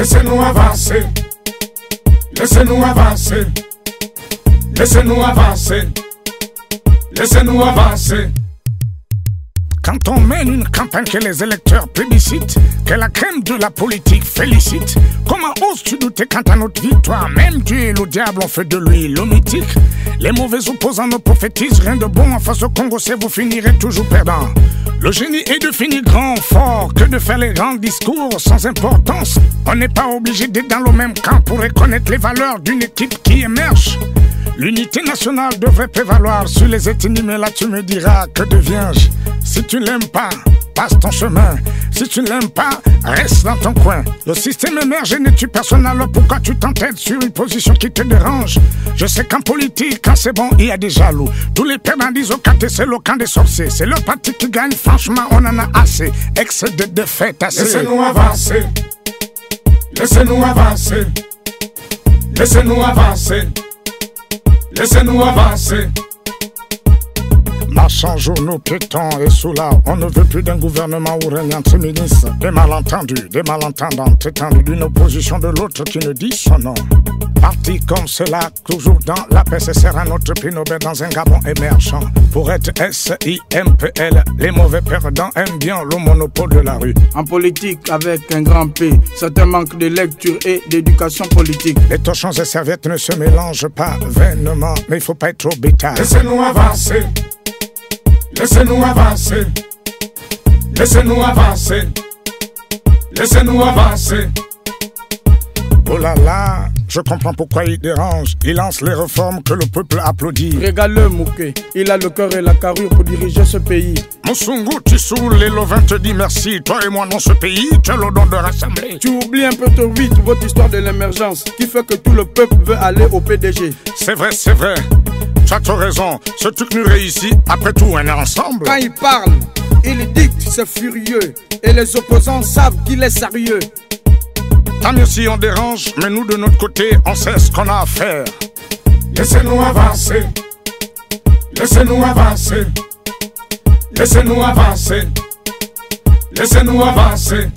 Laissez-nous avancer. Laissez-nous avancer. Laissez-nous avancer. Laissez-nous avancer. Quand on mène une campagne que les électeurs plébiscitent, que la crème de la politique félicite, comment oses-tu douter quant à notre victoire Même Dieu et le diable ont fait de lui l'homme mythique. Les mauvais opposants ne prophétisent rien de bon en face au Congo, c'est vous finirez toujours perdant. Le génie est de finir grand, fort, que de faire les grands discours sans importance. On n'est pas obligé d'être dans le même camp pour reconnaître les valeurs d'une équipe qui émerge. L'unité nationale devrait prévaloir sur les ethnies, mais là tu me diras que deviens-je Si tu l'aimes pas, passe ton chemin. Si tu l'aimes pas, reste dans ton coin. Le système émerge et ne tue personne, alors pourquoi tu t'entêtes sur une position qui te dérange? Je sais qu'en politique, quand c'est bon, il y a des jaloux. Tous les perdants disent au quartier, c'est le camp des sorciers. C'est leur parti qui gagne, franchement, on en a assez. Excès de défaite, assez. Laissez-nous avancer. Laissez-nous avancer. Laissez-nous avancer. Laissez-nous avancer. Marchant journaux piétons et sous là, on ne veut plus d'un gouvernement où règne entre ministres. Des malentendus, des malentendants, étendus d'une opposition de l'autre qui ne dit son nom. Parti comme cela, toujours dans la paix, c'est sert à notre pinobé dans un Gabon émergent. Pour être S-I-M-P-L, les mauvais perdants aiment bien le monopole de la rue. En politique, avec un grand P, certains manquent de lecture et d'éducation politique. Les torchons et serviettes ne se mélangent pas vainement, mais il faut pas être trop bêta. Laissez-nous avancer. Laissez-nous avancer. Laissez-nous avancer. Laissez-nous avancer. Oh là là, je comprends pourquoi il dérange. Il lance les réformes que le peuple applaudit. Regarde-le, Mouké. Il a le cœur et la carrure pour diriger ce pays. Moussungu, tu saoules, les Lovin te dit merci. Toi et moi dans ce pays, tu as le don de rassembler. Tu oublies un peu trop vite votre histoire de l'émergence qui fait que tout le peuple veut aller au PDG. C'est vrai, c'est vrai. Tu as raison. Ce truc nous réussit. Après tout, on est ensemble. Quand il parle, il dicte, c'est furieux. Et les opposants savent qu'il est sérieux. Tant mieux si on dérange, mais nous de notre côté, on sait ce qu'on a à faire. Laissez-nous avancer. Laissez-nous avancer. Laissez-nous avancer. Laissez-nous avancer.